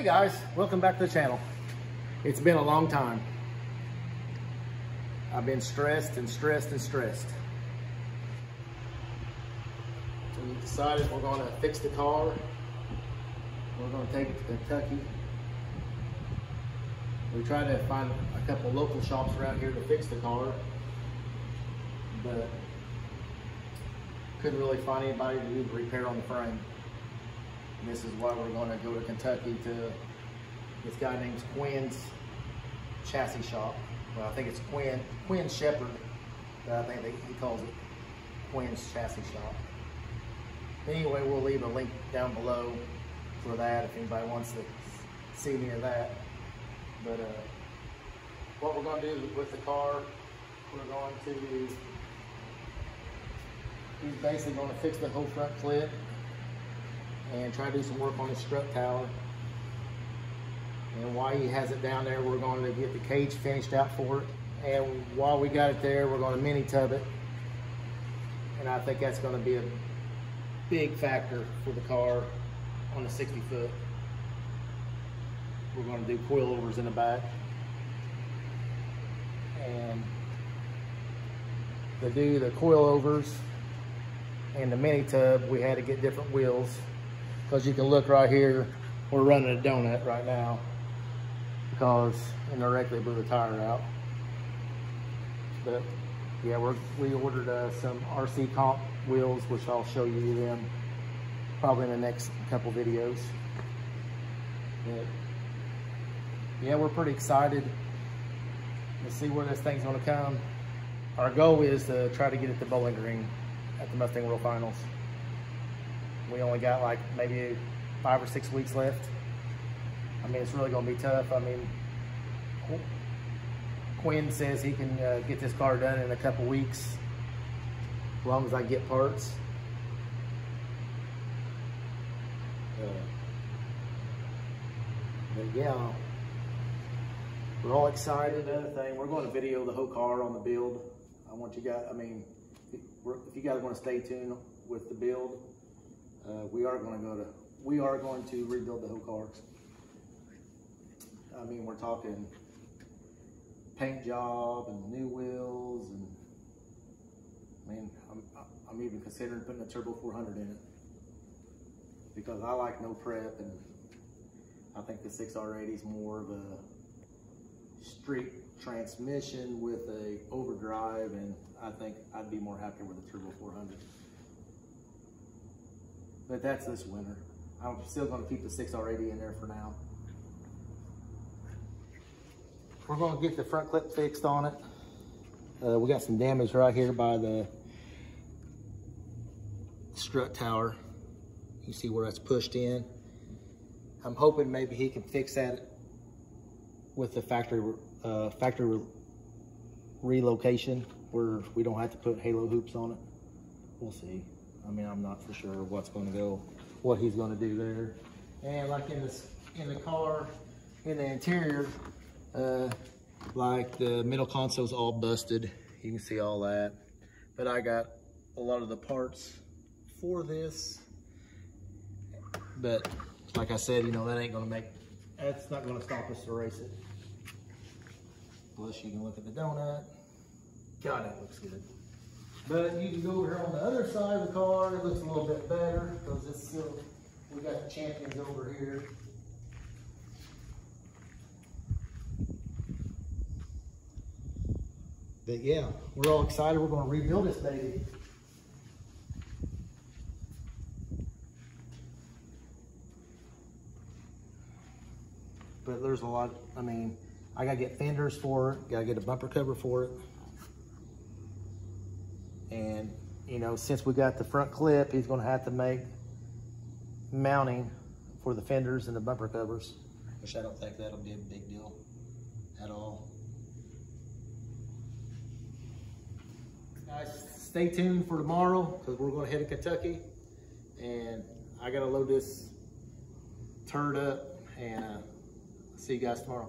Hey guys, welcome back to the channel. It's been a long time. I've been stressed and stressed and stressed. So we decided we're gonna fix the car. We're gonna take it to Kentucky. We tried to find a couple local shops around here to fix the car, but couldn't really find anybody to do the repair on the frame. This is why we're gonna go to Kentucky to this guy named Quinn's Chassis Shop. Well, I think it's Quinn, Quinn Shepherd, I think they, he calls it Quinn's Chassis Shop. Anyway, we'll leave a link down below for that if anybody wants to see any of that. But uh, what we're gonna do with the car, we're going to He's basically going to fix the whole front clip and try to do some work on the strut tower. And while he has it down there, we're going to get the cage finished out for it. And while we got it there, we're going to mini tub it. And I think that's going to be a big factor for the car on the 60 foot. We're going to do coilovers in the back. And to do the coilovers, and the mini tub, we had to get different wheels because you can look right here, we're running a donut right now because indirectly blew the tire out. But yeah, we're, we ordered uh, some RC comp wheels, which I'll show you them probably in the next couple videos. But yeah, we're pretty excited to see where this thing's gonna come. Our goal is to try to get it to Bowling Green at the Mustang World Finals. We only got like maybe five or six weeks left. I mean, it's really going to be tough. I mean, Quinn says he can uh, get this car done in a couple weeks, as long as I get parts. Uh, but yeah, we're all excited. Another thing, we're going to video the whole car on the build. I want you guys, I mean, if you guys want to stay tuned with the build, uh, we are going to go to, we are going to rebuild the whole car. I mean, we're talking paint job and new wheels and I mean, I'm, I'm even considering putting a turbo 400 in it because I like no prep and I think the 6R80 is more of a street transmission with a overdrive and I think I'd be more happy with a Turbo 400. But that's this winter. I'm still gonna keep the 6R80 in there for now. We're gonna get the front clip fixed on it. Uh, we got some damage right here by the strut tower. You see where that's pushed in. I'm hoping maybe he can fix that with the factory uh, factory relocation where we don't have to put halo hoops on it. We'll see. I mean, I'm not for sure what's going to go, what he's going to do there. And like in this, in the car, in the interior, uh, like the middle console's all busted. You can see all that. But I got a lot of the parts for this. But like I said, you know, that ain't gonna make, that's not gonna stop us to race it. Plus you can look at the donut. God, that looks good. But you can go over here on the other side of the car. It looks a little bit better because it's still, we got the champions over here. But yeah, we're all excited. We're going to rebuild this baby. But there's a lot, I mean, I gotta get fenders for it, gotta get a bumper cover for it. And, you know, since we got the front clip, he's gonna have to make mounting for the fenders and the bumper covers, which I don't think that'll be a big deal at all. Guys, stay tuned for tomorrow because we're gonna head to Kentucky and I gotta load this turd up and uh, see you guys tomorrow.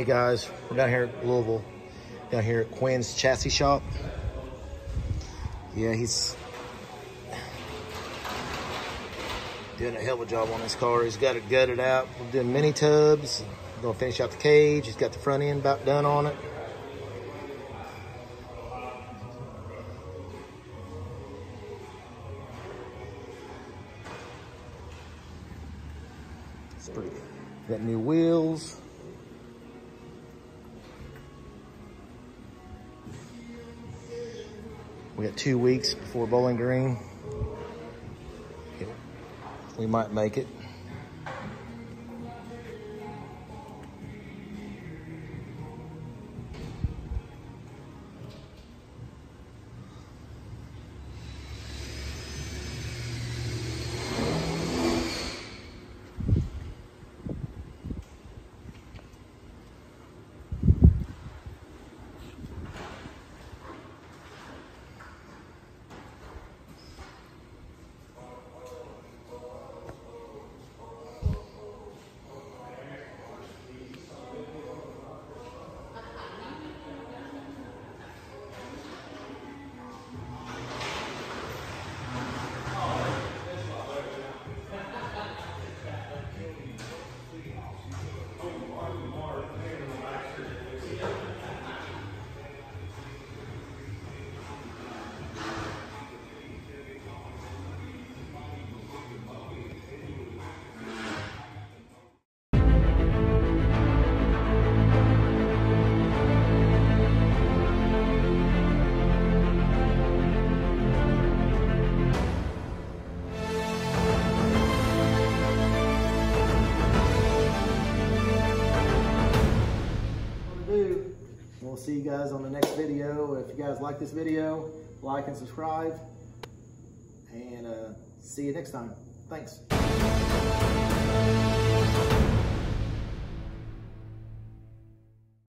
Hey guys, we're down here at Louisville, down here at Quinn's Chassis Shop. Yeah, he's doing a hell of a job on this car. He's got it gutted out. We're doing mini tubs. We're gonna finish out the cage. He's got the front end about done on it. It's pretty good. Got new wheels. We got two weeks before Bowling Green. We might make it. See you guys on the next video. If you guys like this video, like and subscribe. And uh, see you next time. Thanks.